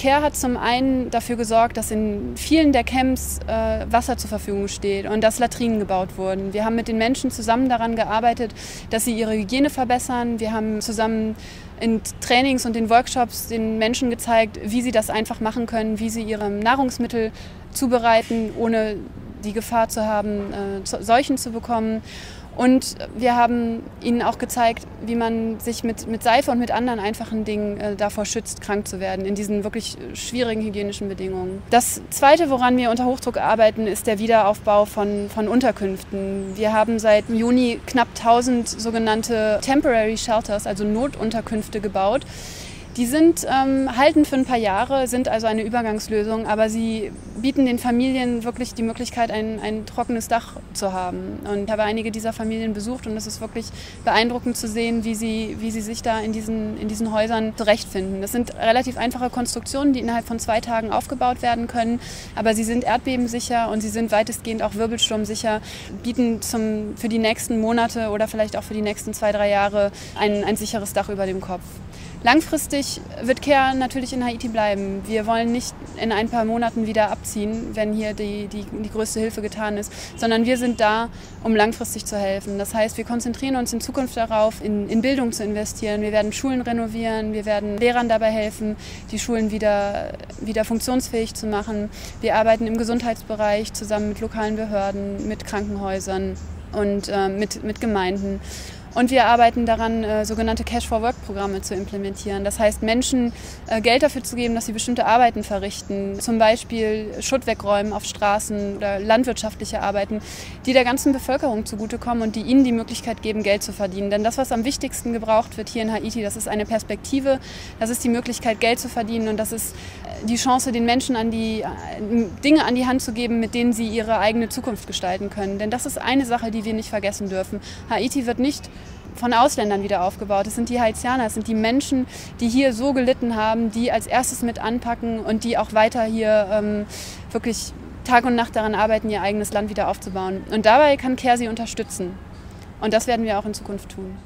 CARE hat zum einen dafür gesorgt, dass in vielen der Camps äh, Wasser zur Verfügung steht und dass Latrinen gebaut wurden. Wir haben mit den Menschen zusammen daran gearbeitet, dass sie ihre Hygiene verbessern. Wir haben zusammen in Trainings und in Workshops den Menschen gezeigt, wie sie das einfach machen können, wie sie ihre Nahrungsmittel zubereiten, ohne die Gefahr zu haben, äh, Seuchen zu bekommen. Und wir haben ihnen auch gezeigt, wie man sich mit, mit Seife und mit anderen einfachen Dingen äh, davor schützt, krank zu werden, in diesen wirklich schwierigen hygienischen Bedingungen. Das Zweite, woran wir unter Hochdruck arbeiten, ist der Wiederaufbau von, von Unterkünften. Wir haben seit Juni knapp 1000 sogenannte Temporary Shelters, also Notunterkünfte gebaut die sind ähm, halten für ein paar Jahre, sind also eine Übergangslösung, aber sie bieten den Familien wirklich die Möglichkeit, ein, ein trockenes Dach zu haben. Und ich habe einige dieser Familien besucht und es ist wirklich beeindruckend zu sehen, wie sie, wie sie sich da in diesen, in diesen Häusern zurechtfinden. Das sind relativ einfache Konstruktionen, die innerhalb von zwei Tagen aufgebaut werden können, aber sie sind erdbebensicher und sie sind weitestgehend auch wirbelsturmsicher, bieten zum, für die nächsten Monate oder vielleicht auch für die nächsten zwei, drei Jahre ein, ein sicheres Dach über dem Kopf. Langfristig wird Care natürlich in Haiti bleiben. Wir wollen nicht in ein paar Monaten wieder abziehen, wenn hier die, die, die größte Hilfe getan ist, sondern wir sind da, um langfristig zu helfen. Das heißt, wir konzentrieren uns in Zukunft darauf, in, in Bildung zu investieren. Wir werden Schulen renovieren, wir werden Lehrern dabei helfen, die Schulen wieder, wieder funktionsfähig zu machen. Wir arbeiten im Gesundheitsbereich zusammen mit lokalen Behörden, mit Krankenhäusern und äh, mit, mit Gemeinden. Und wir arbeiten daran, äh, sogenannte Cash-for-Work-Programme zu implementieren. Das heißt, Menschen äh, Geld dafür zu geben, dass sie bestimmte Arbeiten verrichten. Zum Beispiel Schutt wegräumen auf Straßen oder landwirtschaftliche Arbeiten, die der ganzen Bevölkerung zugutekommen und die ihnen die Möglichkeit geben, Geld zu verdienen. Denn das, was am wichtigsten gebraucht wird hier in Haiti, das ist eine Perspektive, das ist die Möglichkeit, Geld zu verdienen und das ist äh, die Chance, den Menschen an die, Dinge an die Hand zu geben, mit denen sie ihre eigene Zukunft gestalten können. Denn das ist eine Sache, die wir nicht vergessen dürfen. Haiti wird nicht von Ausländern wieder aufgebaut. Es sind die Haitianer, es sind die Menschen, die hier so gelitten haben, die als erstes mit anpacken und die auch weiter hier ähm, wirklich Tag und Nacht daran arbeiten, ihr eigenes Land wieder aufzubauen. Und dabei kann CARE sie unterstützen. Und das werden wir auch in Zukunft tun.